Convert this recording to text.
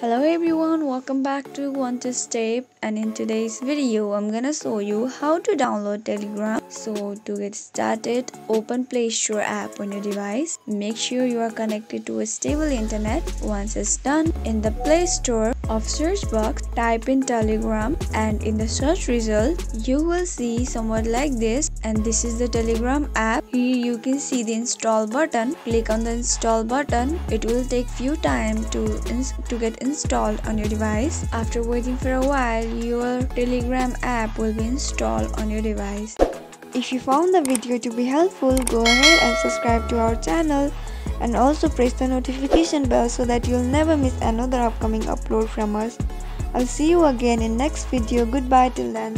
Hello everyone, welcome back to One2Step and in today's video I'm gonna show you how to download Telegram. So to get started, open Play Store app on your device. Make sure you are connected to a stable internet. Once it's done, in the Play Store of search box, type in Telegram and in the search result, you will see somewhat like this and this is the Telegram app. Here you can see the install button. Click on the install button. It will take few time to, to get installed on your device. After waiting for a while, your Telegram app will be installed on your device. If you found the video to be helpful, go ahead and subscribe to our channel and also press the notification bell so that you'll never miss another upcoming upload from us. I'll see you again in next video. Goodbye till then.